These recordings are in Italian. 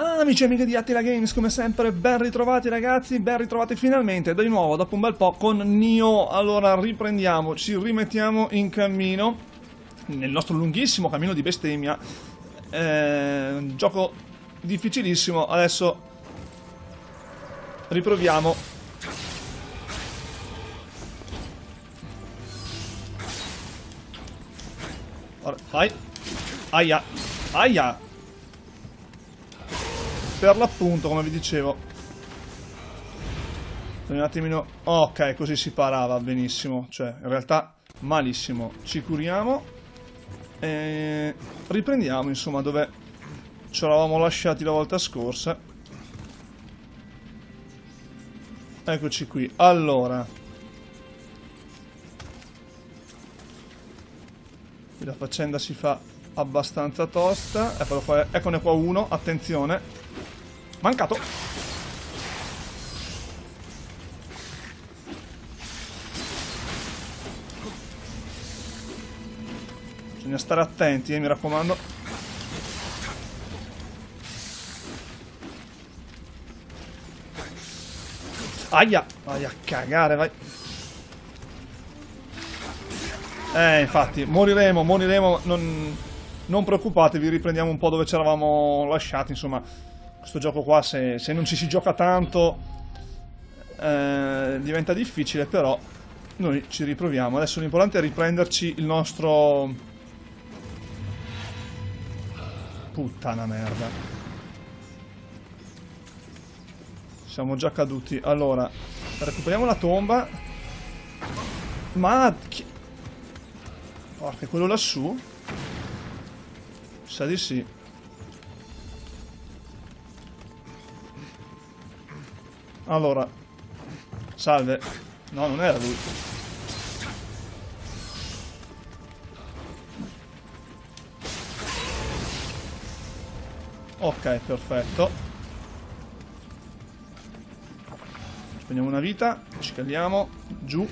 Amici e amiche di Attila Games, come sempre ben ritrovati ragazzi, ben ritrovati finalmente di nuovo dopo un bel po' con Nio. Allora riprendiamo, ci rimettiamo in cammino, nel nostro lunghissimo cammino di bestemmia. Eh, un gioco difficilissimo, adesso riproviamo. Vai. Aia, aia per l'appunto, come vi dicevo. Un attimino... ok, così si parava benissimo. Cioè, in realtà, malissimo. Ci curiamo. E riprendiamo, insomma, dove ci eravamo lasciati la volta scorsa. Eccoci qui. Allora. La faccenda si fa abbastanza tosta. Eccolo qua, eccone qua uno, attenzione. Mancato. Bisogna stare attenti, eh, mi raccomando. Aia! Vai a cagare, vai. Eh, infatti, moriremo, moriremo. Non, non preoccupatevi, riprendiamo un po' dove ci eravamo lasciati, insomma questo gioco qua se, se non ci si gioca tanto eh, diventa difficile, però noi ci riproviamo. Adesso l'importante è riprenderci il nostro... Puttana merda. Siamo già caduti. Allora, recuperiamo la tomba. Ma... Porca, quello lassù? Sa di sì. Allora. Salve. No, non era lui. Ok, perfetto. Prendiamo una vita, ci caliamo, giù.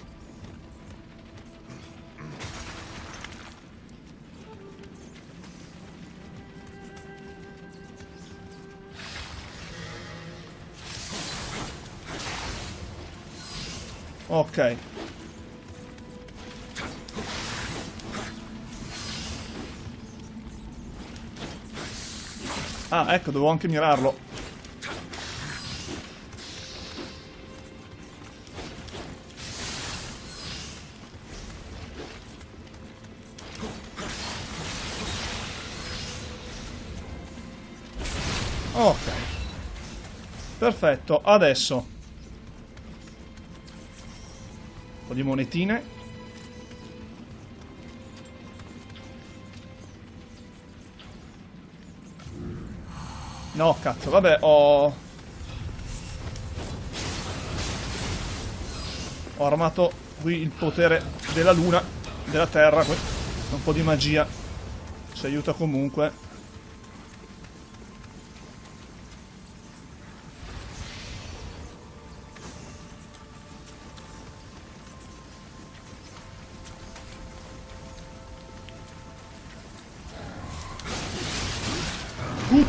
Ok. Ah, ecco, devo anche mirarlo. Ok. Perfetto, adesso monetine. No, cazzo, vabbè, ho... Ho armato qui il potere della luna, della terra, un po' di magia. Ci aiuta comunque.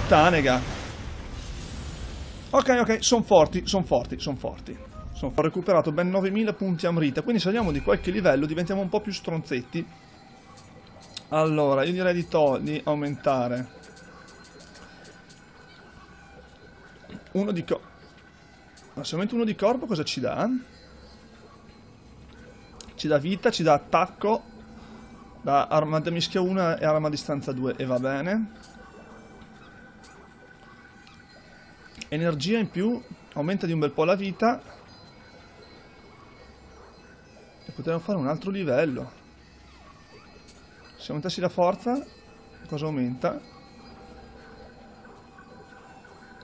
Puttanega. Ok, ok, sono forti, sono forti, sono forti. Son, ho recuperato ben 9000 punti Amrita, quindi saliamo di qualche livello, diventiamo un po' più stronzetti. Allora, io direi di, di aumentare. Uno di corpo. Ma se aumento uno di corpo cosa ci dà? Ci dà vita, ci dà attacco. Da arma da mischia 1 e arma a distanza 2 e va bene. Energia in più, aumenta di un bel po' la vita. E potremmo fare un altro livello. Se aumentassi la forza, cosa aumenta?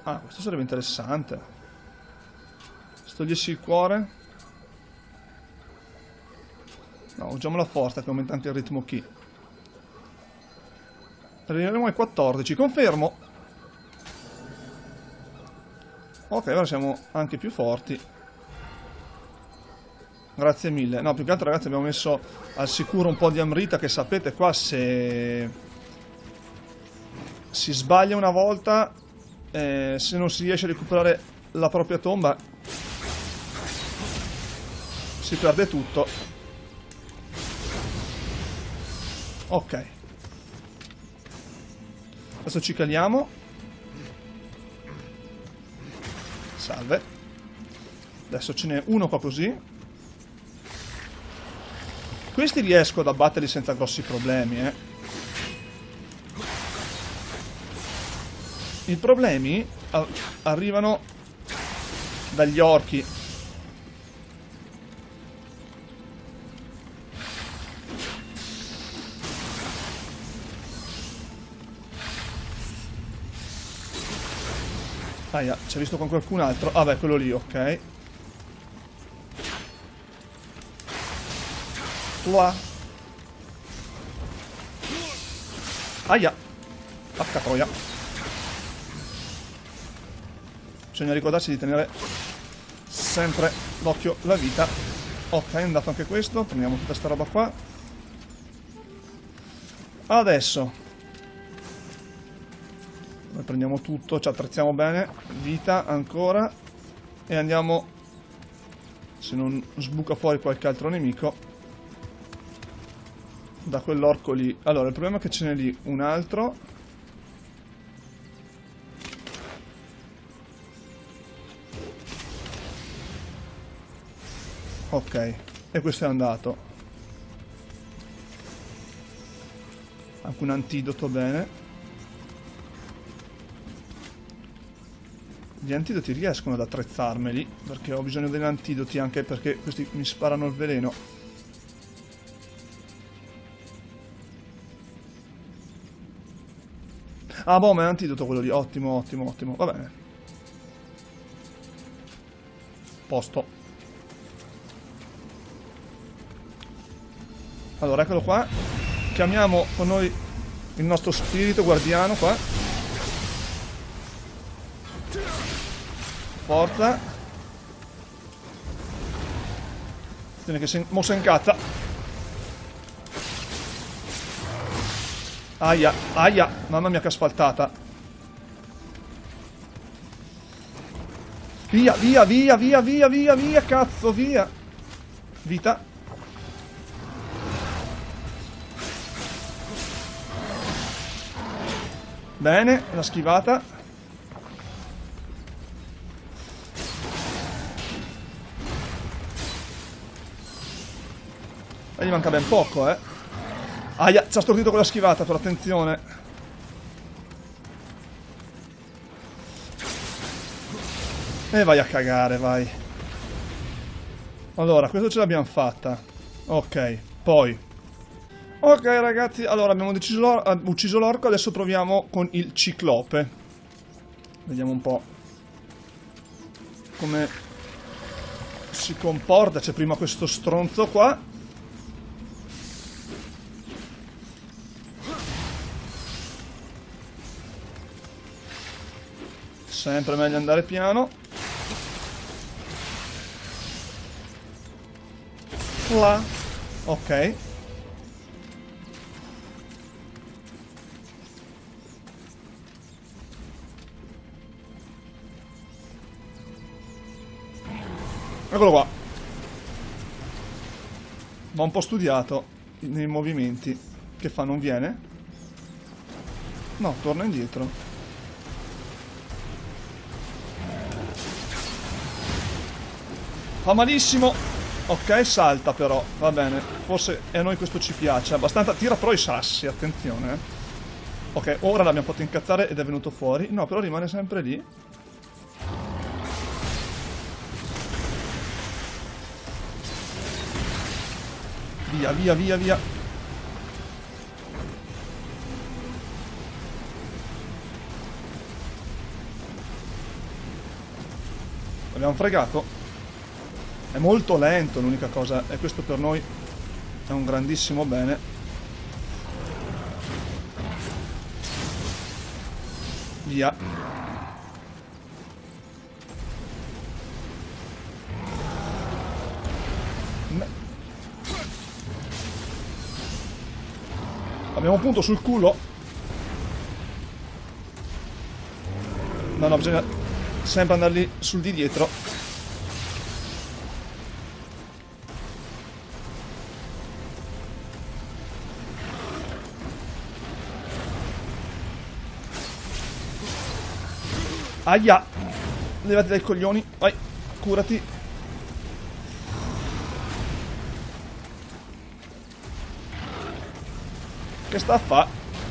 Ah, questo sarebbe interessante. Se togliessi il cuore... No, usiamo la forza che aumenta anche il ritmo key. Arriveremo ai 14, confermo. Ok, ora siamo anche più forti. Grazie mille. No, più che altro ragazzi abbiamo messo al sicuro un po' di Amrita che sapete qua se si sbaglia una volta eh, se non si riesce a recuperare la propria tomba si perde tutto. Ok. Adesso ci caliamo. Salve. Adesso ce n'è uno qua così. Questi riesco ad abbatterli senza grossi problemi, eh. I problemi arrivano dagli orchi Aia, ci ha visto con qualcun altro. Ah beh, quello lì, ok. Là. Aia. Porca troia. Bisogna ricordarsi di tenere sempre l'occhio la vita. Ok, è andato anche questo. Prendiamo tutta sta roba qua. Adesso noi prendiamo tutto, ci attrezziamo bene, vita ancora e andiamo, se non sbuca fuori qualche altro nemico, da quell'orco lì. Allora, il problema è che ce n'è lì un altro. Ok, e questo è andato. Anche un antidoto bene. Gli antidoti riescono ad attrezzarmeli, perché ho bisogno degli antidoti anche perché questi mi sparano il veleno. Ah, boh, ma è antidoto quello lì. Ottimo, ottimo, ottimo. Va bene. Posto. Allora, eccolo qua. Chiamiamo con noi il nostro spirito guardiano qua. Forza. Attenzione che se... mo si incazza. Aia, aia. Mamma mia che asfaltata. Via, via, via, via, via, via, via, cazzo, via. Vita. Bene, la schivata. E gli manca ben poco, eh. Aia, ci ha stordito con la schivata, però attenzione. E vai a cagare, vai. Allora, questo ce l'abbiamo fatta. Ok, poi. Ok ragazzi, allora abbiamo uh, ucciso l'orco, adesso proviamo con il ciclope. Vediamo un po' come si comporta. C'è prima questo stronzo qua. Sempre meglio andare piano. Là. Ok. Eccolo qua. Va un po' studiato nei movimenti. Che fa? Non viene? No, torna indietro. Fa malissimo. Ok, salta però. Va bene. Forse a noi questo ci piace. Abbastanza. Tira però i sassi, attenzione. Eh. Ok, ora l'abbiamo fatto incazzare ed è venuto fuori. No, però rimane sempre lì. Via, via, via, via. L'abbiamo fregato? È molto lento l'unica cosa, e questo per noi è un grandissimo bene. Via. Abbiamo un punto sul culo. No, no, bisogna sempre andarli sul di dietro. Aia! Levati dai coglioni. Vai, curati. Che sta a fa?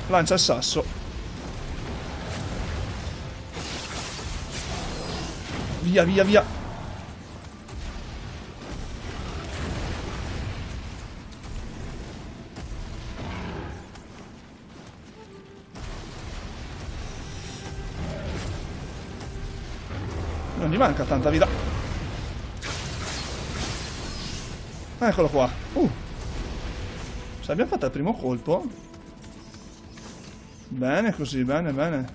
Lancia il sasso. Via, via, via. Non gli manca tanta vita. Eccolo qua. Uh. Se abbiamo fatto il primo colpo. Bene così, bene, bene.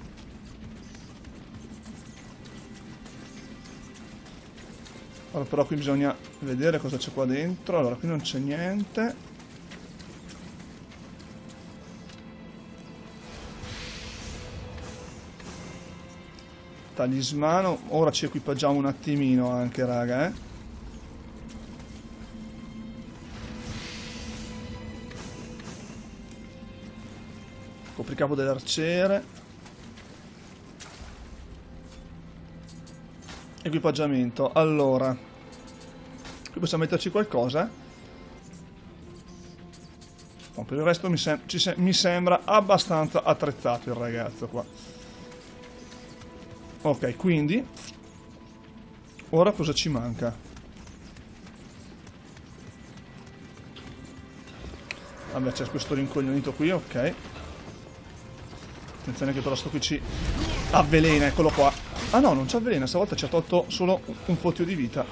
Allora, però qui bisogna vedere cosa c'è qua dentro. Allora, qui non c'è niente. Talismano. Ora ci equipaggiamo un attimino anche, raga, eh. Copricapo dell'arciere. Equipaggiamento. Allora. Qui possiamo metterci qualcosa. No, per il resto mi, sem se mi sembra abbastanza attrezzato il ragazzo qua. Ok, quindi... Ora cosa ci manca? Vabbè, c'è questo rincoglionito qui, ok. Attenzione che però sto qui ci avvelena, eccolo qua. Ah no, non ci avvelena, stavolta ci ha tolto solo un fottio di vita.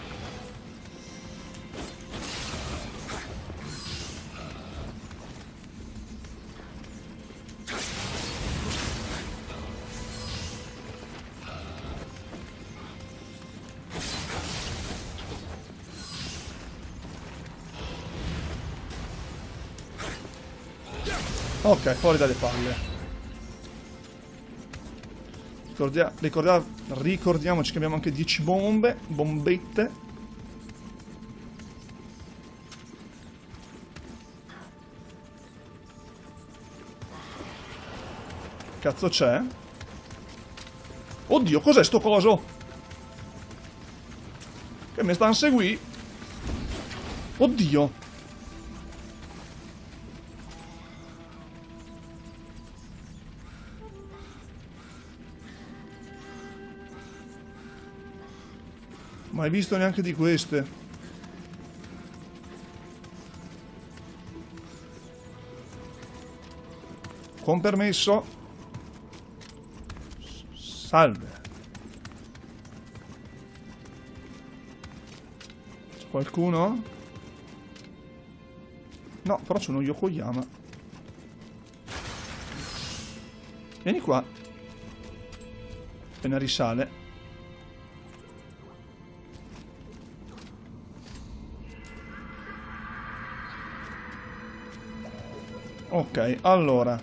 Ok, fuori dalle palle. Ricordia ricordia ricordiamoci che abbiamo anche 10 bombe, bombette. Cazzo c'è? Oddio, cos'è sto coso? Che mi stanno seguì? Oddio. Mai visto neanche di queste. Con permesso. Salve. C'è qualcuno? No, però uno Yokoyama. Vieni qua. Appena risale. Ok, allora.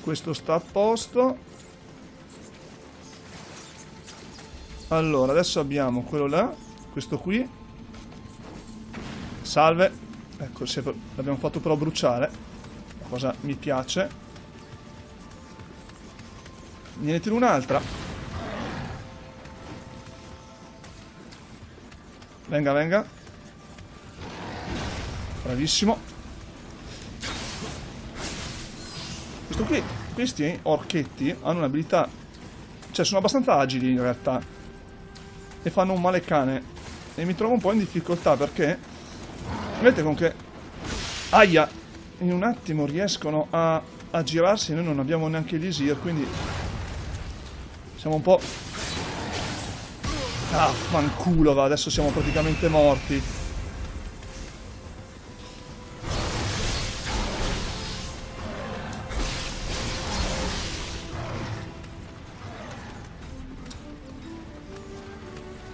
Questo sta a posto. Allora, adesso abbiamo quello là, questo qui. Salve. Ecco, l'abbiamo fatto però bruciare. Cosa mi piace. Gliene tiro un'altra. Venga, venga. Bravissimo. Questo qui, questi orchetti hanno un'abilità... Cioè, sono abbastanza agili in realtà. E fanno un male cane. E mi trovo un po' in difficoltà perché... Vedete con che... Aia! In un attimo riescono a, a girarsi noi non abbiamo neanche l'elisir, quindi siamo un po'... Ah, fanculo, va. Adesso siamo praticamente morti.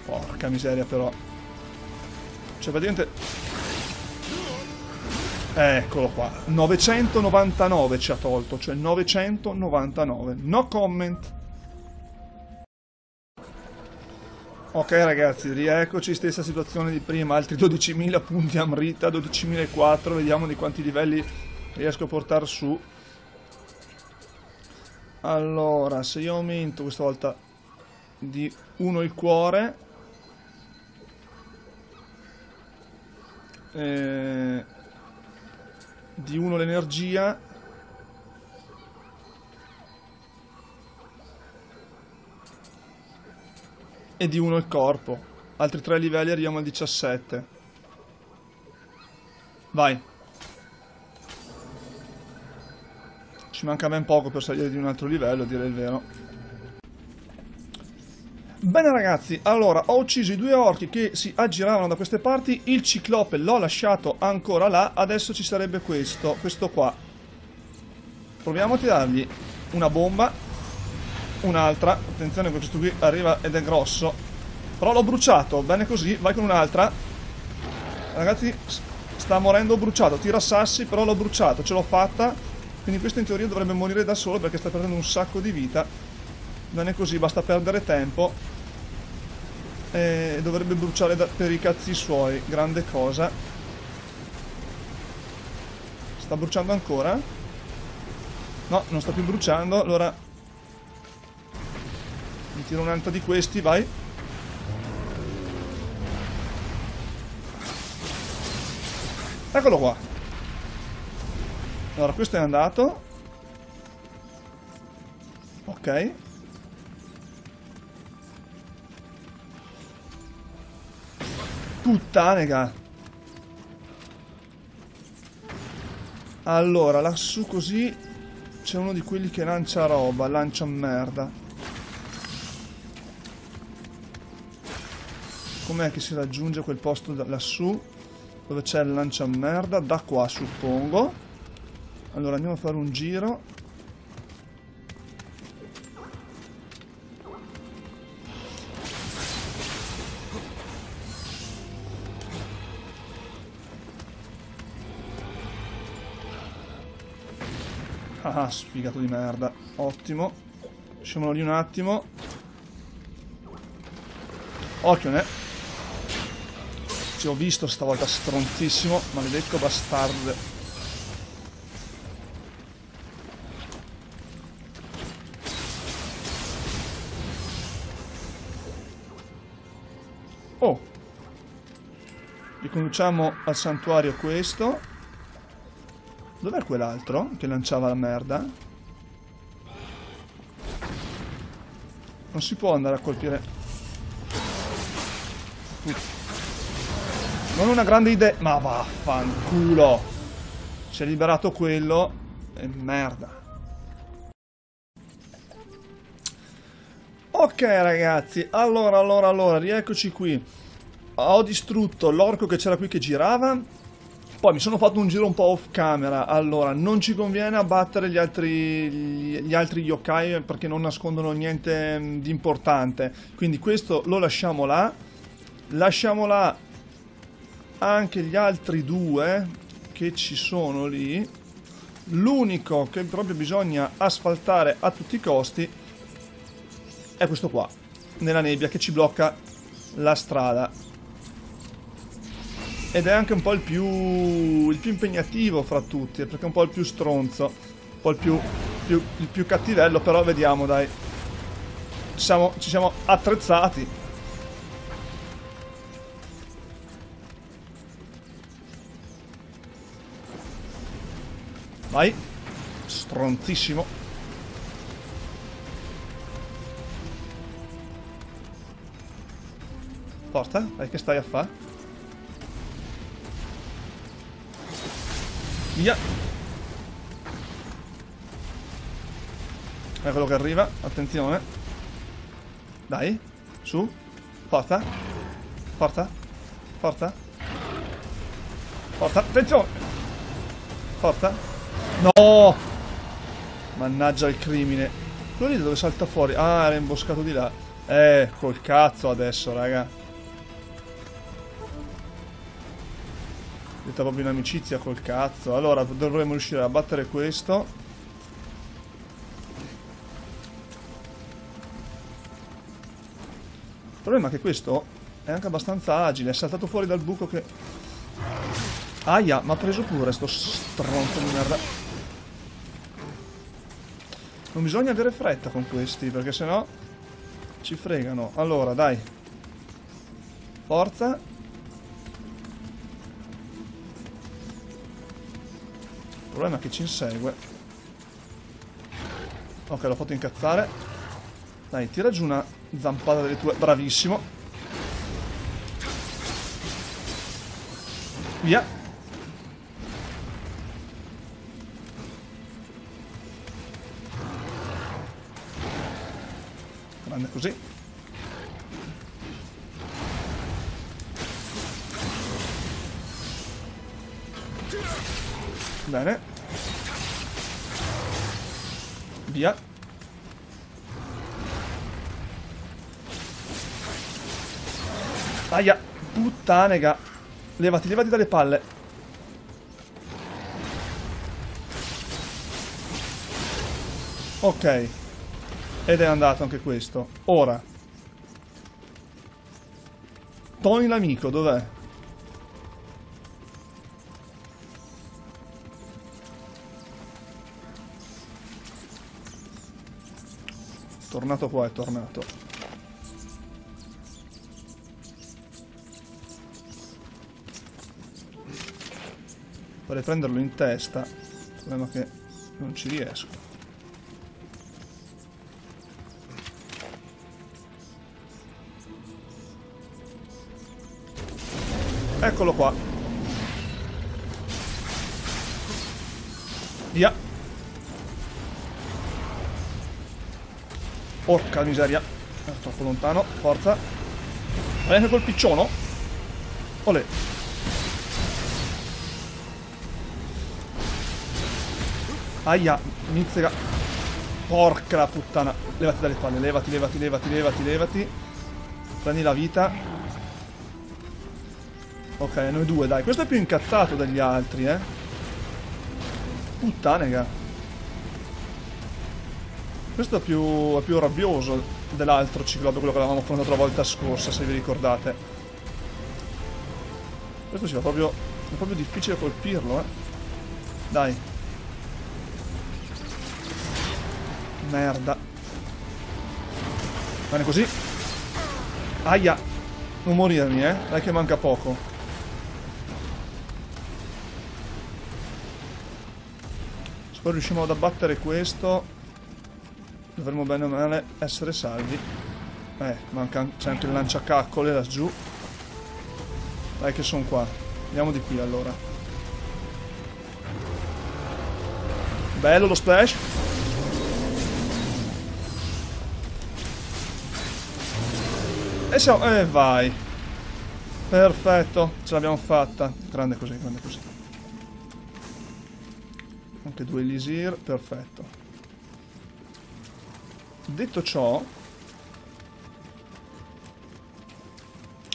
Porca miseria, però. Cioè, praticamente... Eccolo qua. 999 ci ha tolto, cioè 999. No comment. Ok ragazzi, rieccoci, stessa situazione di prima, altri 12.000 punti Amrita, 12.004, vediamo di quanti livelli riesco a portare su. Allora, se io aumento questa volta di 1 il cuore, eh, di 1 l'energia, e di 1 il corpo. Altri 3 livelli arriviamo al 17. Vai. Ci manca ben poco per salire di un altro livello, a dire il vero. Bene ragazzi, allora ho ucciso i due orchi che si aggiravano da queste parti, il ciclope l'ho lasciato ancora là, adesso ci sarebbe questo, questo qua. Proviamo a tirargli una bomba un'altra. Attenzione questo qui arriva ed è grosso. Però l'ho bruciato. Bene così vai con un'altra. Ragazzi sta morendo bruciato. Tira sassi però l'ho bruciato. Ce l'ho fatta. Quindi questo in teoria dovrebbe morire da solo perché sta perdendo un sacco di vita. Bene così basta perdere tempo. E dovrebbe bruciare per i cazzi suoi. Grande cosa. Sta bruciando ancora? No non sta più bruciando. Allora mi tiro un altro di questi, vai. Eccolo qua. Allora, questo è andato. Ok. Puttanega. Allora, lassù così c'è uno di quelli che lancia roba, lancia merda. Com'è che si raggiunge quel posto lassù? Dove c'è il lancia merda? Da qua suppongo. Allora andiamo a fare un giro. Ah, sfigato di merda. Ottimo. Lasciamolo lì un attimo. Occhio, ne. Ci ho visto stavolta stronzissimo, maledetto bastardo. Oh! Riconduciamo al santuario questo. Dov'è quell'altro che lanciava la merda? Non si può andare a colpire... Tutti. Non una grande idea. Ma vaffanculo. Si è liberato quello. E merda. Ok ragazzi, allora, allora, allora, rieccoci qui. Ho distrutto l'orco che c'era qui che girava. Poi mi sono fatto un giro un po' off camera. Allora, non ci conviene abbattere gli altri, gli altri yokai perché non nascondono niente di importante. Quindi questo lo lasciamo là. Lasciamo là anche gli altri due che ci sono lì l'unico che proprio bisogna asfaltare a tutti i costi è questo qua nella nebbia che ci blocca la strada. Ed è anche un po' il più, il più impegnativo fra tutti perché è un po' il più stronzo un po' il più, più, il più cattivello però vediamo dai. Ci siamo, ci siamo attrezzati Vai. Stronzissimo. Porta, vai che stai a fare? Via. Eccolo che arriva, attenzione. Dai, su. Porta. Porta. Porta. Porta, attenzione. Porta. No! Mannaggia il crimine. Quello lì dove salta fuori? Ah, era imboscato di là. Eh, col cazzo adesso, raga. Diventa proprio in amicizia col cazzo. Allora, dovremmo riuscire a battere questo. Il problema è che questo è anche abbastanza agile. È saltato fuori dal buco che... Aia, ma ha preso pure sto stronzo di merda. Non bisogna avere fretta con questi, perché sennò ci fregano. Allora, dai. Forza. Il problema è che ci insegue. Ok, l'ho fatto incazzare. Dai, tira giù una zampata delle tue... Bravissimo. Via. Grande così. Bene. Via. Aia. Puttanega. Levati, levati dalle palle. Ok. Ed è andato anche questo. Ora. Tony l'amico, dov'è? Tornato qua, è tornato. Vorrei prenderlo in testa. Il problema è che non ci riesco. Eccolo qua. Via. Porca miseria. È troppo lontano. Forza. Vai anche col picciono. Olè. Aia, mizzega. Porca la puttana. Levati dalle palle, levati, levati, levati, levati, levati. Prendi la vita. Ok, noi due, dai. Questo è più incazzato degli altri, eh. Puttanega. Questo è più, è più rabbioso dell'altro ciclope, quello che avevamo affrontato la volta scorsa, se vi ricordate. Questo ci va proprio... è proprio difficile colpirlo, eh. Dai. Merda. Bene così. Aia. Non morirmi, eh. Dai che manca poco. Poi riusciamo ad abbattere questo. Dovremmo bene o male essere salvi. Eh, manca c'è anche il lanciacaccole laggiù. Dai che sono qua. Andiamo di qui allora. Bello lo splash. E siamo... Eh, vai. Perfetto, ce l'abbiamo fatta. Grande così, grande così. Anche due elisir, perfetto. Detto ciò,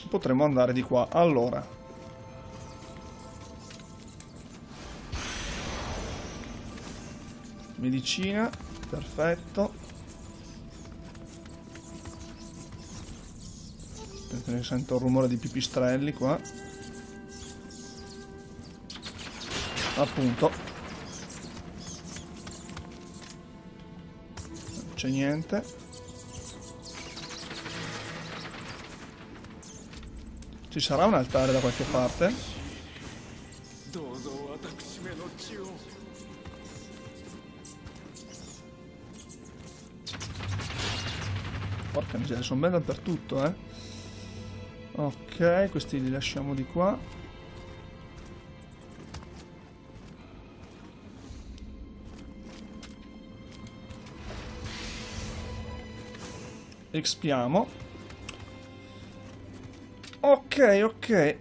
potremmo andare di qua. Allora, medicina, perfetto. Sento il rumore di pipistrelli qua. Appunto. C'è niente. Ci sarà un altare da qualche parte? Porca miseria, sono ben dappertutto, eh. Ok, questi li lasciamo di qua. Expiamo. Ok, ok.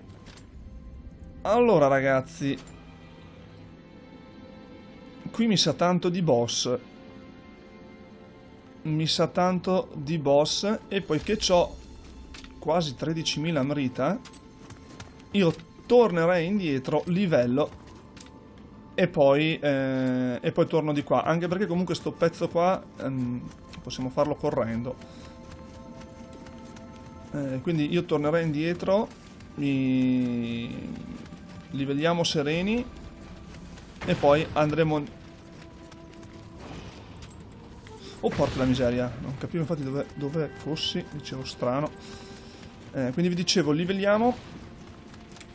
Allora, ragazzi. Qui mi sa tanto di boss. Mi sa tanto di boss. E poiché ho quasi 13.000 amrita, io tornerei indietro, livello e poi, eh, e poi torno di qua. Anche perché comunque sto pezzo qua ehm, possiamo farlo correndo. Eh, quindi io tornerei indietro, mi livelliamo sereni e poi andremo... Oh porca la miseria, non capivo infatti dove, dove fossi, dicevo strano. Eh, quindi vi dicevo, livelliamo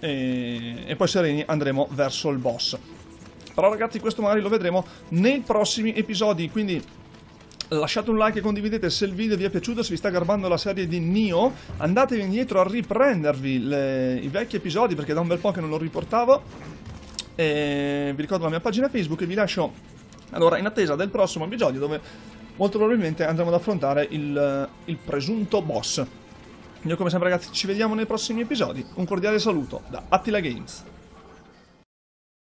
e, e poi sereni andremo verso il boss. Però ragazzi questo magari lo vedremo nei prossimi episodi, quindi lasciate un like e condividete se il video vi è piaciuto, se vi sta garbando la serie di Nio, andatevi indietro a riprendervi le, i vecchi episodi perché da un bel po' che non lo riportavo. E vi ricordo la mia pagina Facebook e vi lascio allora in attesa del prossimo episodio dove molto probabilmente andremo ad affrontare il, il presunto boss. Io come sempre ragazzi ci vediamo nei prossimi episodi, un cordiale saluto da Attila Games.